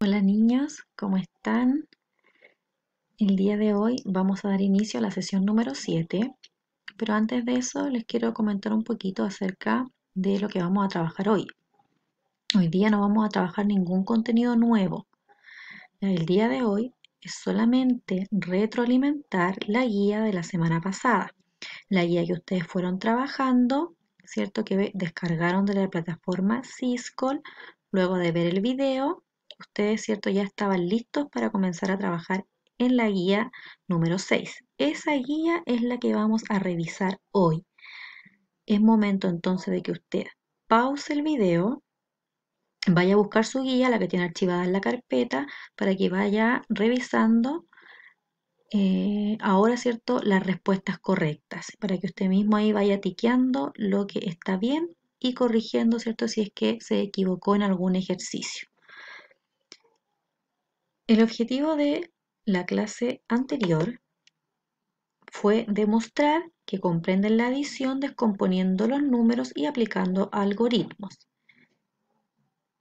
Hola niños, ¿cómo están? El día de hoy vamos a dar inicio a la sesión número 7, pero antes de eso les quiero comentar un poquito acerca de lo que vamos a trabajar hoy. Hoy día no vamos a trabajar ningún contenido nuevo. El día de hoy es solamente retroalimentar la guía de la semana pasada, la guía que ustedes fueron trabajando, ¿cierto? Que descargaron de la plataforma Syscall luego de ver el video ustedes, ¿cierto? Ya estaban listos para comenzar a trabajar en la guía número 6. Esa guía es la que vamos a revisar hoy. Es momento entonces de que usted pause el video, vaya a buscar su guía, la que tiene archivada en la carpeta, para que vaya revisando eh, ahora, ¿cierto? Las respuestas correctas, para que usted mismo ahí vaya tiqueando lo que está bien y corrigiendo, ¿cierto? Si es que se equivocó en algún ejercicio. El objetivo de la clase anterior fue demostrar que comprenden la adición descomponiendo los números y aplicando algoritmos.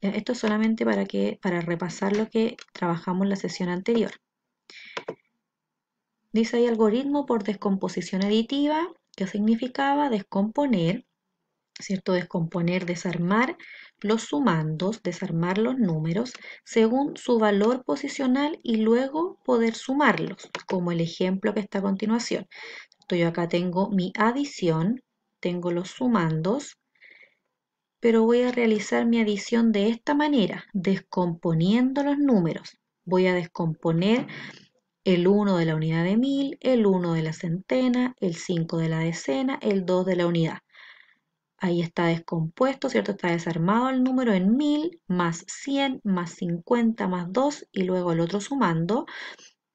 Esto es solamente para, que, para repasar lo que trabajamos en la sesión anterior. Dice ahí algoritmo por descomposición aditiva, que significaba descomponer, ¿cierto? Descomponer, desarmar los sumandos, desarmar los números según su valor posicional y luego poder sumarlos, como el ejemplo que está a continuación. Yo acá tengo mi adición, tengo los sumandos, pero voy a realizar mi adición de esta manera, descomponiendo los números. Voy a descomponer el 1 de la unidad de mil, el 1 de la centena, el 5 de la decena, el 2 de la unidad. Ahí está descompuesto, ¿cierto? Está desarmado el número en 1000 más 100 más 50 más 2 y luego el otro sumando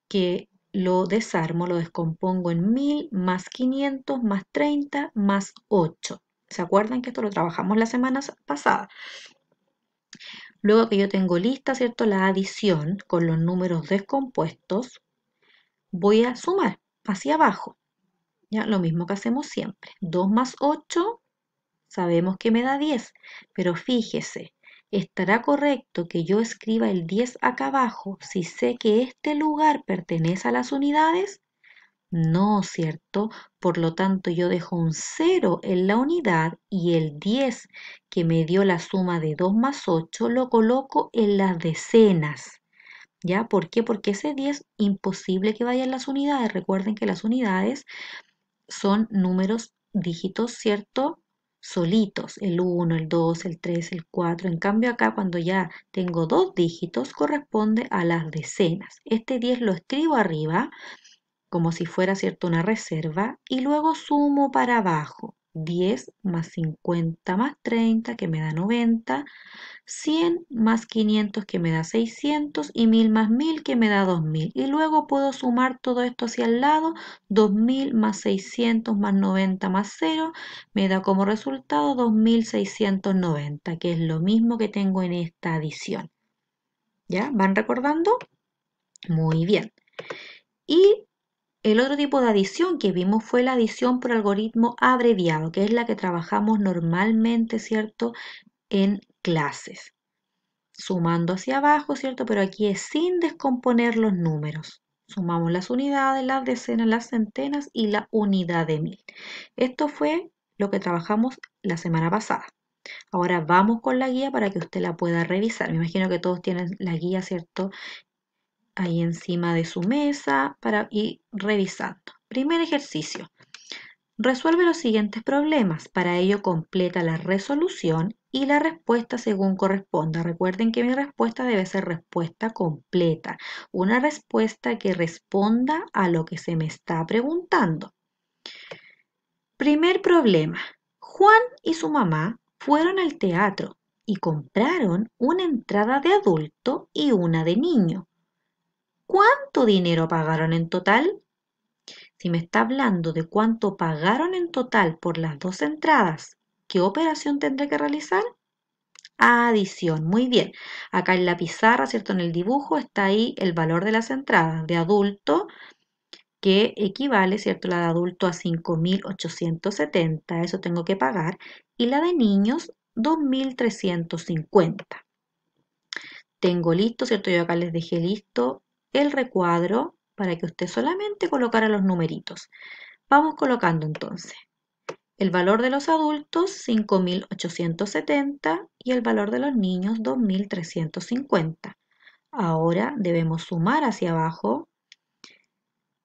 que lo desarmo, lo descompongo en 1000 más 500 más 30 más 8. ¿Se acuerdan que esto lo trabajamos la semana pasada? Luego que yo tengo lista, ¿cierto? La adición con los números descompuestos, voy a sumar hacia abajo. ¿Ya? Lo mismo que hacemos siempre. 2 más 8 Sabemos que me da 10, pero fíjese, ¿estará correcto que yo escriba el 10 acá abajo si sé que este lugar pertenece a las unidades? No, ¿cierto? Por lo tanto, yo dejo un 0 en la unidad y el 10 que me dio la suma de 2 más 8 lo coloco en las decenas. ¿Ya? ¿Por qué? Porque ese 10 imposible que vaya en las unidades. Recuerden que las unidades son números, dígitos, ¿cierto? Solitos, el 1, el 2, el 3, el 4. En cambio acá cuando ya tengo dos dígitos corresponde a las decenas. Este 10 lo escribo arriba como si fuera cierto una reserva y luego sumo para abajo. 10 más 50 más 30 que me da 90, 100 más 500 que me da 600 y 1000 más 1000 que me da 2000. Y luego puedo sumar todo esto hacia el lado, 2000 más 600 más 90 más 0 me da como resultado 2690, que es lo mismo que tengo en esta adición. ¿Ya? ¿Van recordando? Muy bien. Y el otro tipo de adición que vimos fue la adición por algoritmo abreviado, que es la que trabajamos normalmente, ¿cierto? En clases. Sumando hacia abajo, ¿cierto? Pero aquí es sin descomponer los números. Sumamos las unidades, las decenas, las centenas y la unidad de mil. Esto fue lo que trabajamos la semana pasada. Ahora vamos con la guía para que usted la pueda revisar. Me imagino que todos tienen la guía, ¿cierto? Ahí encima de su mesa para ir revisando. Primer ejercicio. Resuelve los siguientes problemas. Para ello completa la resolución y la respuesta según corresponda. Recuerden que mi respuesta debe ser respuesta completa. Una respuesta que responda a lo que se me está preguntando. Primer problema. Juan y su mamá fueron al teatro y compraron una entrada de adulto y una de niño. ¿Cuánto dinero pagaron en total? Si me está hablando de cuánto pagaron en total por las dos entradas, ¿qué operación tendré que realizar? Adición, muy bien. Acá en la pizarra, ¿cierto? En el dibujo está ahí el valor de las entradas de adulto, que equivale, ¿cierto? La de adulto a 5.870, eso tengo que pagar, y la de niños, 2.350. tengo listo, ¿cierto? Yo acá les dejé listo el recuadro para que usted solamente colocara los numeritos. Vamos colocando entonces. El valor de los adultos 5.870 y el valor de los niños 2.350. Ahora debemos sumar hacia abajo.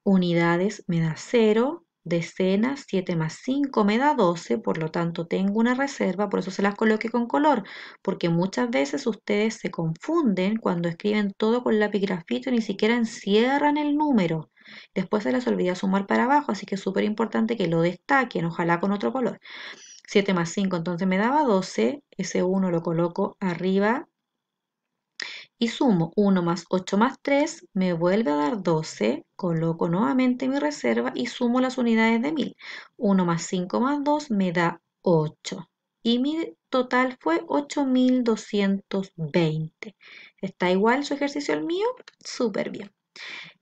Unidades me da 0, decenas, 7 más 5 me da 12, por lo tanto tengo una reserva, por eso se las coloqué con color, porque muchas veces ustedes se confunden cuando escriben todo con lápiz grafito y ni siquiera encierran el número. Después se les olvida sumar para abajo, así que es súper importante que lo destaquen, ojalá con otro color. 7 más 5 entonces me daba 12, ese 1 lo coloco arriba y sumo 1 más 8 más 3, me vuelve a dar 12, coloco nuevamente mi reserva y sumo las unidades de 1000. 1 más 5 más 2 me da 8 y mi total fue 8220. ¿Está igual su ejercicio al mío? Súper bien.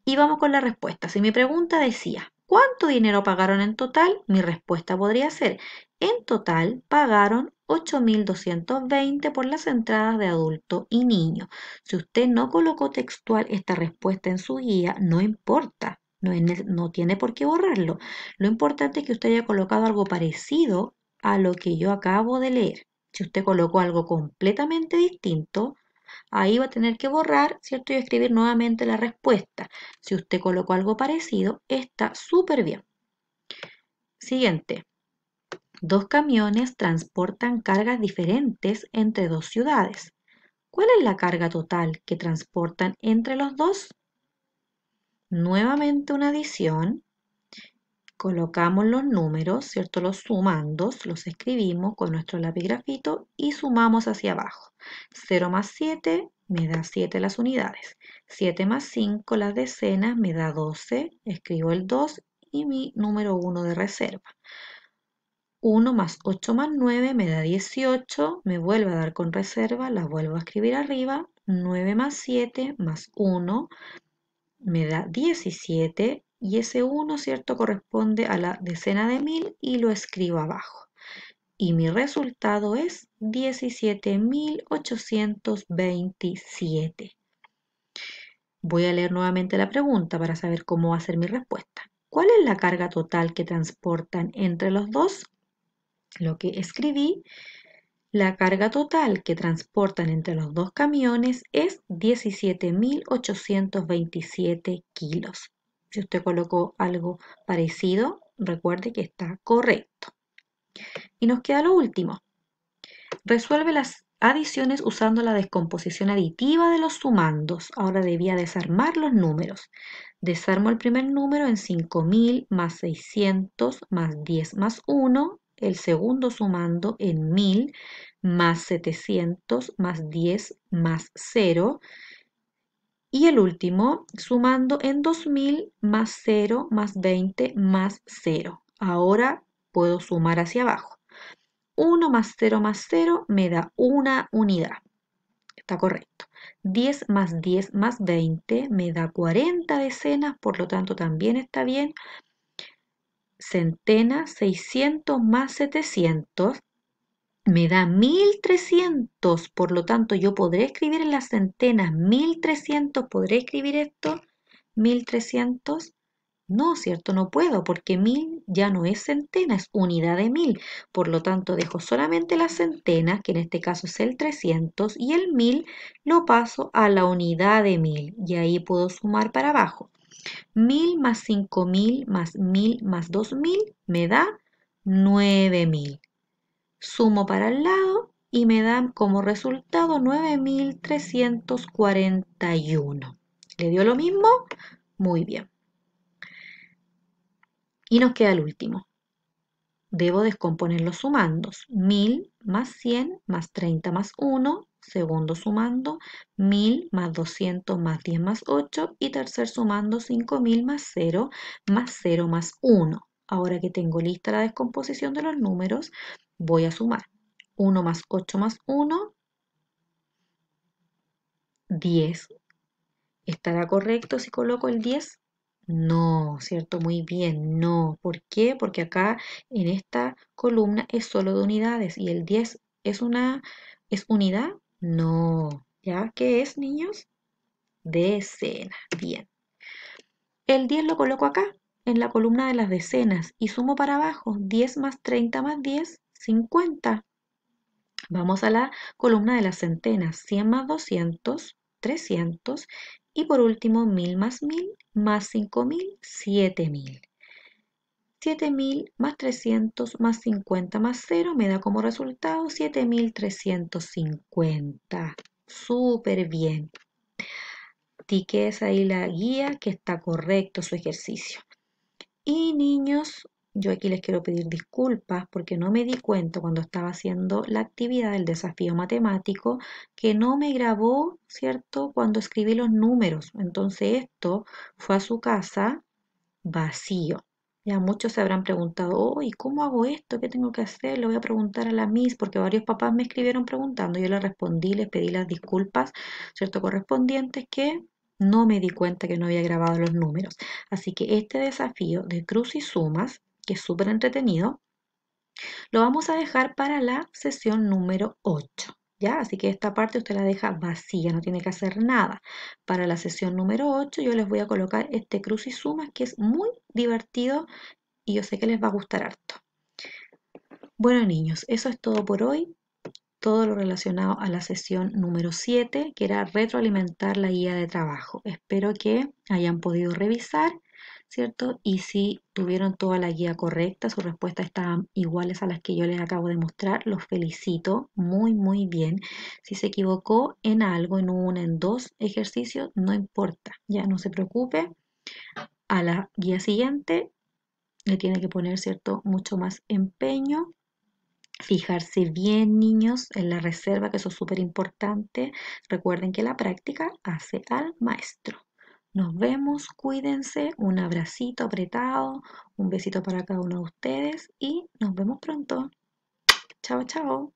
Y vamos con la respuesta. Si mi pregunta decía, ¿cuánto dinero pagaron en total? Mi respuesta podría ser, en total pagaron 8.220 por las entradas de adulto y niño. Si usted no colocó textual esta respuesta en su guía, no importa, no, tiene por qué borrarlo. Lo importante es que usted haya colocado algo parecido a lo que yo acabo de leer. Si usted colocó algo completamente distinto, ahí va a tener que borrar, ¿cierto? Y escribir nuevamente la respuesta. Si usted colocó algo parecido, está súper bien. Siguiente. Dos camiones transportan cargas diferentes entre dos ciudades. ¿Cuál es la carga total que transportan entre los dos? Nuevamente una adición. Colocamos los números, ¿cierto? Los sumandos, los escribimos con nuestro lápiz grafito y sumamos hacia abajo. 0 más 7 me da 7 las unidades. 7 más 5 las decenas me da 12. Escribo el 2 y mi número 1 de reserva. 1 más 8 más 9 me da 18, me vuelve a dar con reserva, la vuelvo a escribir arriba, 9 más 7 más 1 me da 17 y ese 1, ¿cierto?, corresponde a la decena de 1000 y lo escribo abajo. Y mi resultado es 17.827. Voy a leer nuevamente la pregunta para saber cómo va a ser mi respuesta. ¿Cuál es la carga total que transportan entre los dos? Lo que escribí, la carga total que transportan entre los dos camiones es 17.827 kilos. Si usted colocó algo parecido, recuerde que está correcto. Y nos queda lo último. Resuelve las adiciones usando la descomposición aditiva de los sumandos. Ahora debía desarmar los números. Desarmo el primer número en 5.000 más 600 más 10 más 1 el segundo sumando en 1000 más 700 más 10 más 0 y el último sumando en 2000 más 0 más 20 más 0. Ahora puedo sumar hacia abajo. 1 más 0 más 0 me da una unidad. Está correcto. 10 más 10 más 20 me da 40 decenas, por lo tanto también está bien centena, 600 más 700 me da 1300, por lo tanto yo podré escribir en las centenas 1300, ¿podré escribir esto? 1300. No, ¿cierto? No puedo porque 1000 ya no es centena, es unidad de 1000. Por lo tanto, dejo solamente las centenas, que en este caso es el 300, y el 1000 lo paso a la unidad de 1000 y ahí puedo sumar para abajo. 1000 más 5000 más 1000 más 2000 me da 9000. Sumo para el lado y me da como resultado 9341. ¿Le dio lo mismo? Muy bien. Y nos queda el último. Debo descomponer los sumandos. 1000 más 100 más 30 más 1 segundo sumando 1000 más 200 más 10 más 8 y tercer sumando 5000 más 0 más 0 más 1. Ahora que tengo lista la descomposición de los números, voy a sumar 1 más 8 más 1, 10. ¿Estará correcto si coloco el 10? No, ¿cierto? Muy bien, no. ¿Por qué? Porque acá en esta columna es solo de unidades y el 10 es una es unidad no, ¿Ya? ¿Qué es, niños? Decena. Bien. El 10 lo coloco acá, en la columna de las decenas, y sumo para abajo. 10 más 30 más 10, 50. Vamos a la columna de las centenas. 100 más 200, 300. Y por último, 1000 más 1000 más 5000, 7000. 7000 más 300 más 50 más 0 me da como resultado 7350. Súper bien. Tiques ahí la guía que está correcto su ejercicio. Y niños, yo aquí les quiero pedir disculpas porque no me di cuenta cuando estaba haciendo la actividad del desafío matemático que no me grabó, ¿cierto? Cuando escribí los números. Entonces esto fue a su casa vacío. Ya muchos se habrán preguntado, oh, ¿y cómo hago esto? ¿Qué tengo que hacer? Le voy a preguntar a la Miss, porque varios papás me escribieron preguntando. Yo les respondí, les pedí las disculpas, ¿cierto? Correspondientes que no me di cuenta que no había grabado los números. Así que este desafío de cruz y sumas, que es súper entretenido, lo vamos a dejar para la sesión número 8. ¿Ya? Así que esta parte usted la deja vacía, no tiene que hacer nada. Para la sesión número 8 yo les voy a colocar este cruz y sumas que es muy divertido y yo sé que les va a gustar harto. Bueno niños, eso es todo por hoy. Todo lo relacionado a la sesión número 7, que era retroalimentar la guía de trabajo. Espero que hayan podido revisar ¿cierto? Y si tuvieron toda la guía correcta, sus respuestas estaban iguales a las que yo les acabo de mostrar, los felicito muy, muy bien. Si se equivocó en algo, en uno, en dos ejercicios, no importa, ya no se preocupe. A la guía siguiente le tiene que poner, ¿cierto? Mucho más empeño. Fijarse bien, niños, en la reserva, que eso es súper importante. Recuerden que la práctica hace al maestro. Nos vemos, cuídense, un abracito apretado, un besito para cada uno de ustedes y nos vemos pronto. Chao, chao.